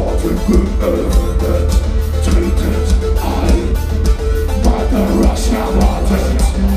water good treated I by the Russian waters.